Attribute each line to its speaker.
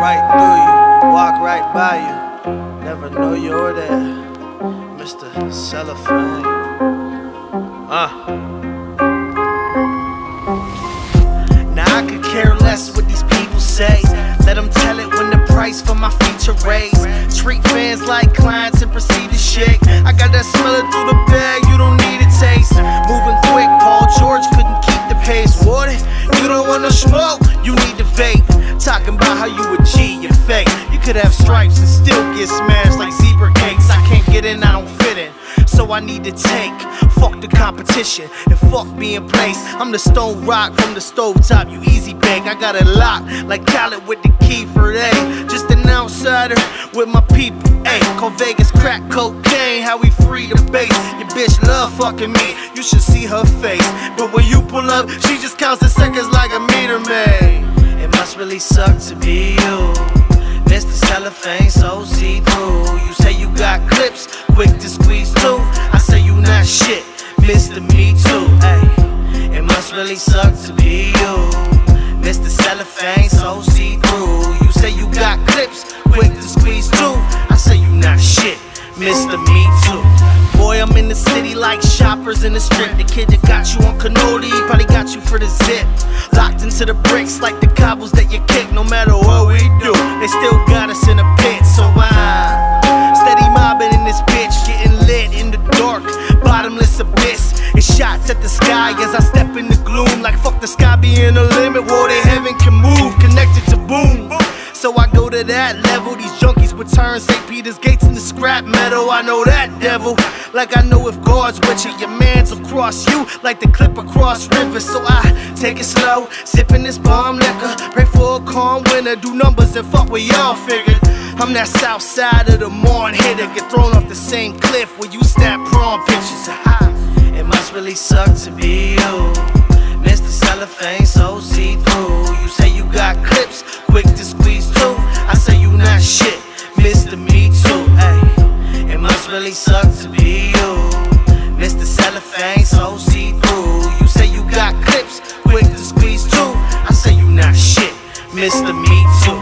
Speaker 1: right through you, walk right by you. Never know you're there, Mr. Cellophane. Uh. For my feature raise. Treat fans like clients and proceed to shake. I got that smeller through the bag, you don't need a taste. Moving quick, Paul George couldn't keep the pace. What? You don't want no smoke, you need to vape. Talking about how you a G, you fake. You could have stripes and still get smashed like zebra cakes. I can't get in, I don't fit in. So I need to take. Fuck the competition and fuck me in place. I'm the stone rock from the stovetop, you easy bake. I got it locked like Khaled with the key for A. With my people. Ayy, call Vegas crack cocaine, how we free the base. Your bitch love fucking me, you should see her face. But when you pull up, she just counts the seconds like a meter maid. It must really suck to be you. Mr. Cellophane, so see through. You say you got clips, quick to squeeze too. I say you not shit, Mr. Me Too. Ay, it must really suck to be you. Mr. Cellophane, so see through. You say you got clips, quick to squeeze too. I say you not shit, Mr. Me Too. Boy, I'm in the city like shoppers in the strip. The kid that got you on cannoli probably got you for the zip. Locked into the bricks like the cobbles that you kick. No matter what we do, they still got us in a pit. So I'm steady mobbing in this bitch, getting lit in the dark, bottomless abyss. It's shots at the sky as I step in the gloom. Like fuck the sky being a limit, water heaven to that level. These junkies would turn St. Peter's gates into scrap metal. I know that devil. Like I know if God's with you, your man's across you, like the clip across rivers. So I take it slow, sipping this bomb liquor. Pray for a calm winter, do numbers and fuck what y'all figured. I'm that south side of the morn hitter, get thrown off the same cliff where you snap prom pictures. It must really suck to be you. Cellophane, so see through. You say you got clips, quick to squeeze too. I say you not shit, Mr. Me Too.